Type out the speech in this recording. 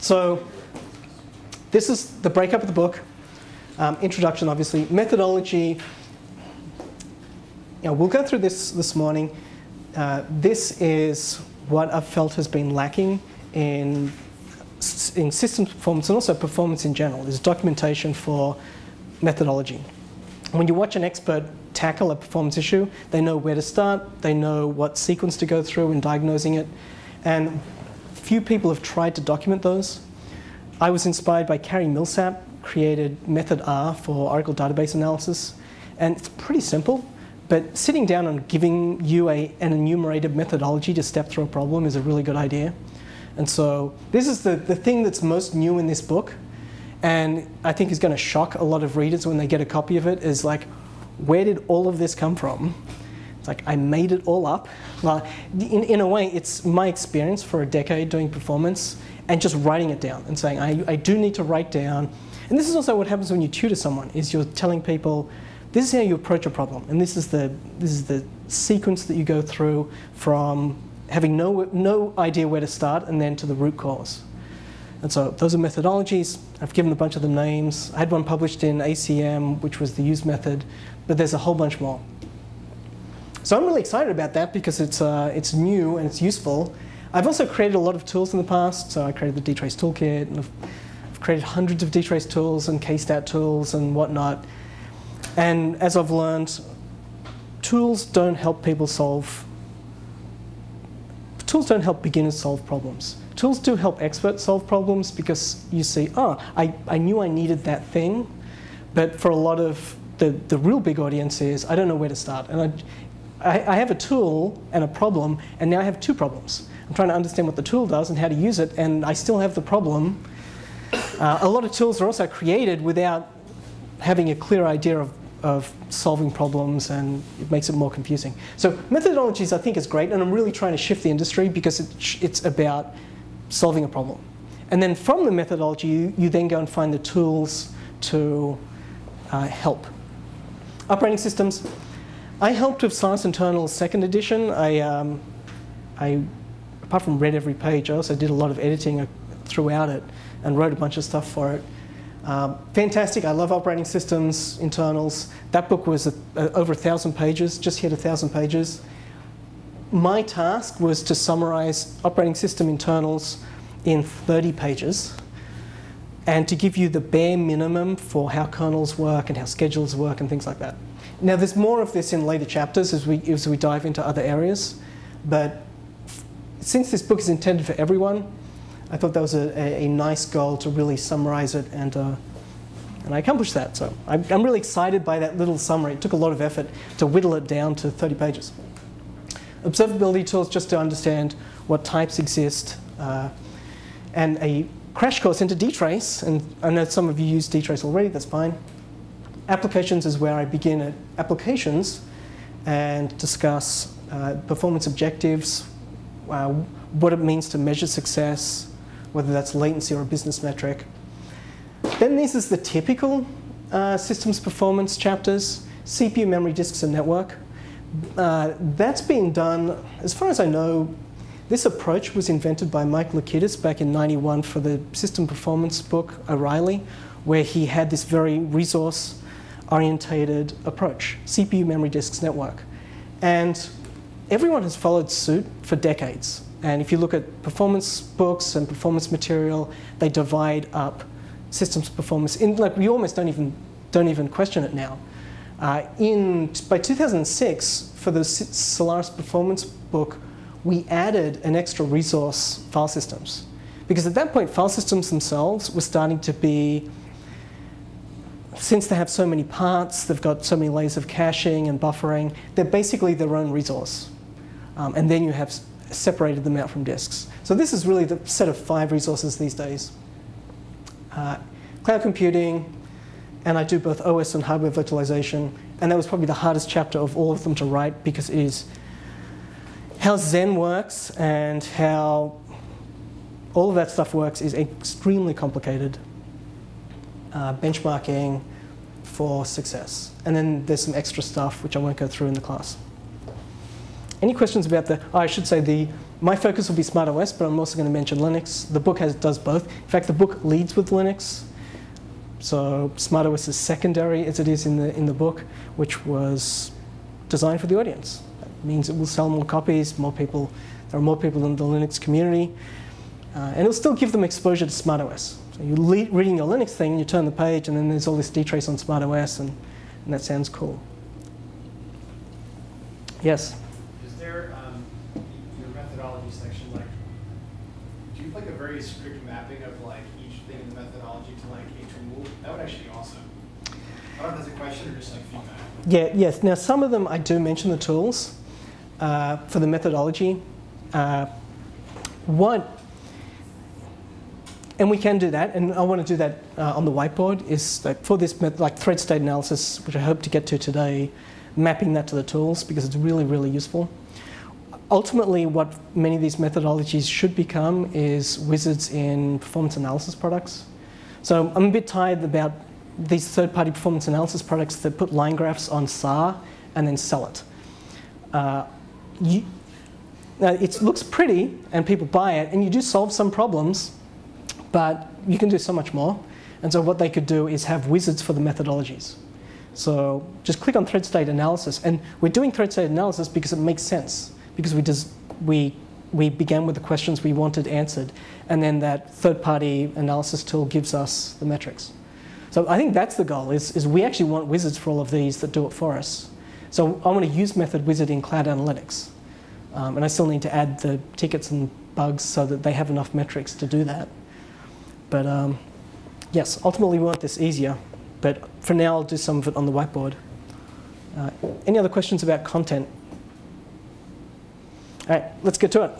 So this is the breakup of the book. Um, introduction, obviously. Methodology. You know, we'll go through this this morning. Uh, this is what I've felt has been lacking in, in systems performance and also performance in general. There's documentation for methodology. When you watch an expert tackle a performance issue, they know where to start, they know what sequence to go through in diagnosing it, and few people have tried to document those. I was inspired by Cary Millsap, created Method R for Oracle Database Analysis, and it's pretty simple. But sitting down and giving you a, an enumerated methodology to step through a problem is a really good idea. And so this is the, the thing that's most new in this book, and I think is going to shock a lot of readers when they get a copy of it, is like, where did all of this come from? It's like I made it all up. Well, in, in a way, it's my experience for a decade doing performance and just writing it down and saying, I, I do need to write down. And this is also what happens when you tutor someone, is you're telling people, this is how you approach a problem. And this is the, this is the sequence that you go through from having no, no idea where to start and then to the root cause. And so those are methodologies. I've given a bunch of them names. I had one published in ACM, which was the use method, but there's a whole bunch more. So I'm really excited about that because it's, uh, it's new and it's useful. I've also created a lot of tools in the past. So I created the dtrace toolkit, and I've, I've created hundreds of dtrace tools and kstat tools and whatnot. And as I've learned, tools don't help people solve, tools don't help beginners solve problems. Tools do help experts solve problems because you see, oh, I, I knew I needed that thing, but for a lot of the, the real big audience is, I don't know where to start. And I, I, I have a tool and a problem, and now I have two problems. I'm trying to understand what the tool does and how to use it, and I still have the problem. Uh, a lot of tools are also created without having a clear idea of, of solving problems, and it makes it more confusing. So methodologies, I think, is great, and I'm really trying to shift the industry because it, it's about solving a problem. And then from the methodology, you, you then go and find the tools to uh, help. Operating systems, I helped with Solaris Internals second edition. I, um, I, apart from read every page, I also did a lot of editing throughout it and wrote a bunch of stuff for it. Um, fantastic. I love operating systems, internals. That book was a, a, over a thousand pages, just hit a thousand pages. My task was to summarize operating system internals in 30 pages and to give you the bare minimum for how kernels work and how schedules work and things like that. Now, there's more of this in later chapters as we, as we dive into other areas, but since this book is intended for everyone, I thought that was a, a, a nice goal to really summarize it, and, uh, and I accomplished that. So I'm, I'm really excited by that little summary. It took a lot of effort to whittle it down to 30 pages. Observability tools just to understand what types exist, uh, and a crash course into dtrace, and I know some of you use dtrace already, that's fine. Applications is where I begin at applications and discuss uh, performance objectives, uh, what it means to measure success, whether that's latency or a business metric. Then this is the typical uh, systems performance chapters, CPU, memory, disks, and network. Uh, that's been done, as far as I know, this approach was invented by Mike Loukides back in 91 for the system performance book, O'Reilly, where he had this very resource orientated approach, CPU, memory, disks, network. And everyone has followed suit for decades. And if you look at performance books and performance material, they divide up systems performance. In, like we almost don't even, don't even question it now. Uh, in, by 2006, for the Solaris performance book, we added an extra resource, file systems. Because at that point, file systems themselves were starting to be since they have so many parts, they've got so many layers of caching and buffering, they're basically their own resource. Um, and then you have separated them out from disks. So this is really the set of five resources these days. Uh, cloud computing, and I do both OS and hardware virtualization, and that was probably the hardest chapter of all of them to write because it is how Xen works and how all of that stuff works is extremely complicated. Uh, benchmarking, for success. And then there's some extra stuff which I won't go through in the class. any questions about the, oh, I should say the, my focus will be SmartOS, but I'm also going to mention Linux. The book has, does both. In fact, the book leads with Linux. So SmartOS is secondary as it is in the, in the book, which was designed for the audience. That means it will sell more copies, more people, there are more people in the Linux community. Uh, and it'll still give them exposure to SmartOS. So you're reading your Linux thing, and you turn the page, and then there's all this dtrace on SmartOS, and, and that sounds cool. Yes? Is there, um, your methodology section, like, do you have like a very strict mapping of like each thing in the methodology to like a tool? That would actually be awesome. I don't know if that's a question or just like feedback. Yeah, yes. Now, some of them I do mention the tools uh, for the methodology. Uh, one, and we can do that, and I want to do that uh, on the whiteboard, is for this like thread state analysis, which I hope to get to today, mapping that to the tools because it's really, really useful. Ultimately, what many of these methodologies should become is wizards in performance analysis products. So I'm a bit tired about these third-party performance analysis products that put line graphs on SAR and then sell it. Uh, you, now, it looks pretty and people buy it, and you do solve some problems, but you can do so much more. And so what they could do is have wizards for the methodologies. So just click on thread state analysis. And we're doing thread state analysis because it makes sense, because we, just, we, we began with the questions we wanted answered, and then that third-party analysis tool gives us the metrics. So I think that's the goal, is, is we actually want wizards for all of these that do it for us. So I want to use method wizard in cloud analytics. Um, and I still need to add the tickets and bugs so that they have enough metrics to do that. But um, yes, ultimately we want this easier. But for now, I'll do some of it on the whiteboard. Uh, any other questions about content? All right, let's get to it.